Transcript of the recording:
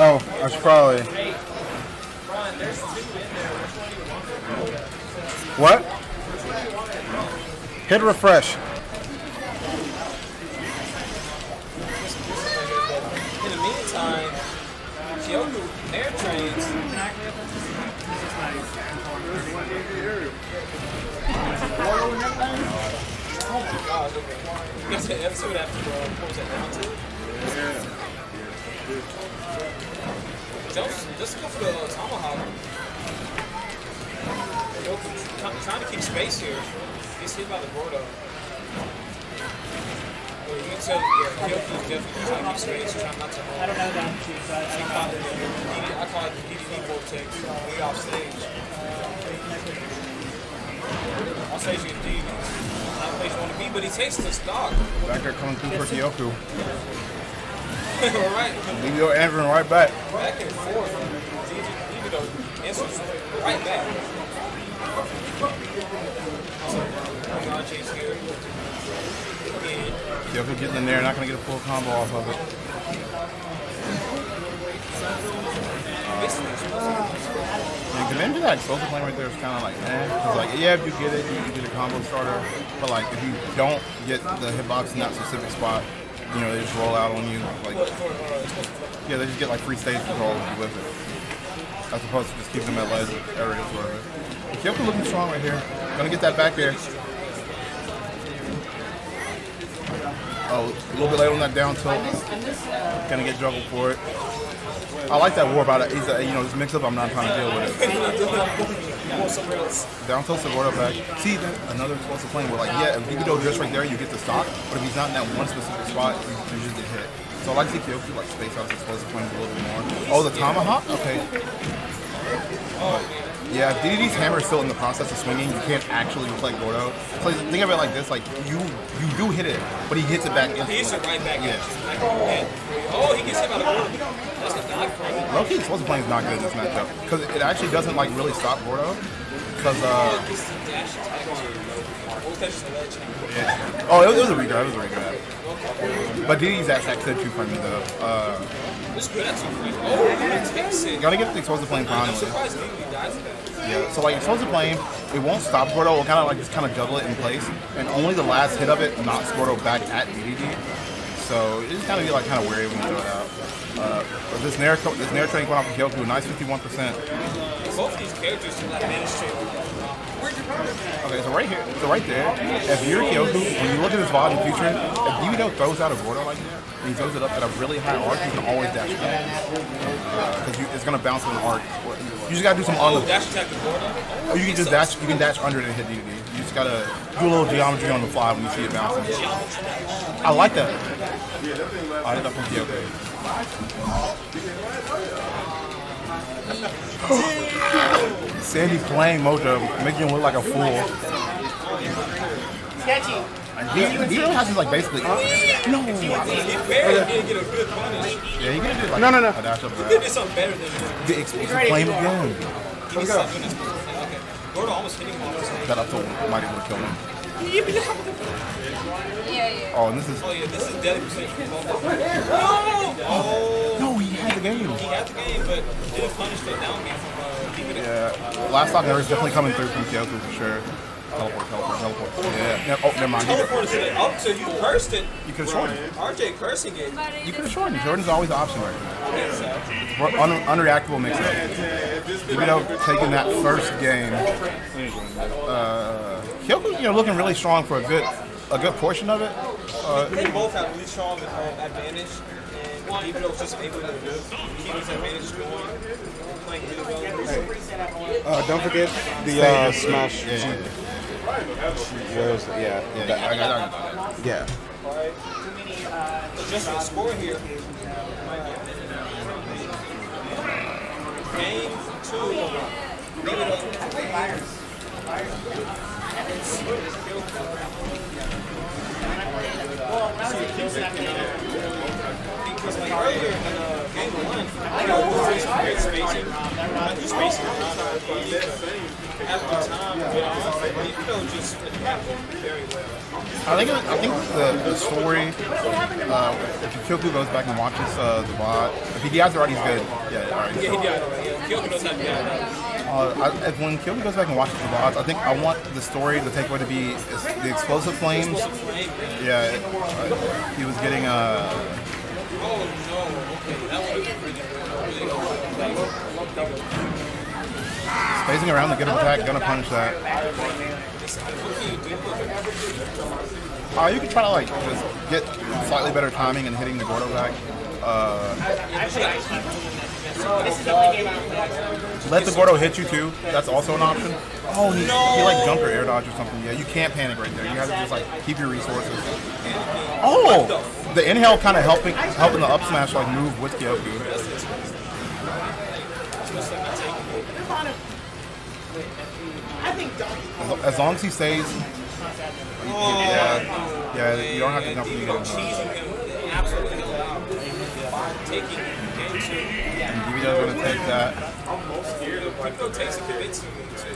Oh, I should probably. What? Hit refresh. In the meantime, Kioku air trains. Oh my god, okay. You guys had episode after uh, what was that, down two? Just, just go for the uh, tomahawk. Try- trying to keep space here. He's hit by the Gordo. Well, you can tell, yeah, Kioku's definitely trying to keep space, trying not to hold. I don't know down two, so I, don't call it the- I call it the DDD vortex way off stage. Off stage you get DDD. Not place you want to be, but he takes the stock. Back there coming through for Kyoku. Alright, DvDoh answering right back. back and forth. DDD though answers right back. God chase here. Again. Kioku getting in there, not gonna get a full combo off of it. Yeah, cause into that social plane right there is kind of like, eh. Cause like, yeah, if you get it, you, you get a combo starter. But like, if you don't get the hitbox in that specific spot, you know, they just roll out on you. Like, yeah, they just get like free stage control with it. As opposed to just keeping them at ledge areas where. Kioku looking strong right here. Gonna get that back there. Oh, a little bit late on that down tilt. Gonna get juggled for it. I like that war about it. He's a, you know, this mix up, I'm not trying to deal with it. Down tilt Segura back. See, that, another explosive flame where, like, yeah, if you go just right there, you get the stock, but if he's not in that one specific spot, you, you just get hit. So I like to see Kioku, like, space out his explosive flames a little bit more. Oh, the tomahawk? Okay. Yeah, if DDD's hammer is still in the process of swinging, you can't actually reflect Gordo. So think of it like this, like, you you do hit it, but he hits it back He hits it right back. Yeah. Yeah. Oh, he gets hit by the Gordo. Key, explosive flame is not good in this matchup because it actually doesn't like really stop Gordo. Because uh, that yeah. oh, it was, a regrab, it was a regrab. But DD's attack could two frame me though. Uh, gotta get the explosive I'm finally. to that. Yeah. So like explosive flame, it won't stop Gordo. It'll kind of like just kind of juggle it in place, and only the last hit of it knocks Gordo back at DDD. So you just kind of be like kind of wary when you throw it out. Uh, but this Nair, this Nair train going off of Kioku, nice 51%. Both these characters can like to. Okay, so right here, so right there, if you're Kioku, when you look at this VOD in the future, if Yudo throws out a Gordo like that, and he throws it up at a really high arc, you can always dash back. Because it's going to bounce in the arc. You just got to do some Oh, on dash attack Gordo. Or oh, you can just dash, you can dash under it and hit DDD. You just got to do a little geometry on the fly when you see it bouncing. I like that. I like that from Kioku. Sandy playing Mojo, making him look like a fool. Sketchy. And he, he has his like basically. Uh, no. He barely did get a good punish. Yeah, you can do like No, no, no. a dash up He there. did something better than this. The explosive flame again. He did something that's okay. Gordo almost hit him off the stage. That up to might able to kill him. Yeah, yeah. Oh, and this is. Oh yeah, this is deadly percent from both of them. No! Oh! oh! No, he had the game. He had the game, but didn't punish the down game from uh, keeping it. Yeah, last stock there is definitely coming through from Kioku for sure. Teleport, teleport, teleport. Yeah. yeah. Oh, never mind. You, Teleported to up to you cursed it. you could have shortened. RJ cursing it. You could have shortened. Jordan's always the option right. So, un- unreactable mix up. Even though taking that first game, uh, Kioku, you know, looking really strong for a good, a good portion of it. Uh, they both have really strong uh, advantage, even though just able to keep his advantage going, playing really well. Uh, don't forget the uh, smash. Where is it? Yeah, yeah, I got, I got, yeah. Just for the score here. Game two. Leave it up. Because like earlier in game one, I know it was some great spacing. I do spacing but after time, you know, you know, just adapted very well. I think I think the, the story. Uh, if Kioku goes back and watches uh, the VOD, If he DIs already, he's good. Yeah, alright. Yeah, he died already. Yeah. Kioku knows how to die. Uh, I, if, when Kioku goes back and watches the VODs, I think I want the story, the takeaway to be the explosive flames. Yeah, it- uh, he was getting uh, Oh no. Okay, that would have been really, really around the get attack, gonna punish that. Do? Uh, you can try to like just get slightly better timing and hitting the Gordo back. Uh, let the Gordo hit you too. That's also an option. Oh, he, he like jumped or air dodge or something. Yeah, you can't panic right there. You have to just like keep your resources. Oh, the inhale kind of helping helping the up smash like move with Kioku. As- As long as he stays, oh. yeah, yeah, you don't have to jump when you Taking game two. And DvDoh's gonna take that. Takes a convincing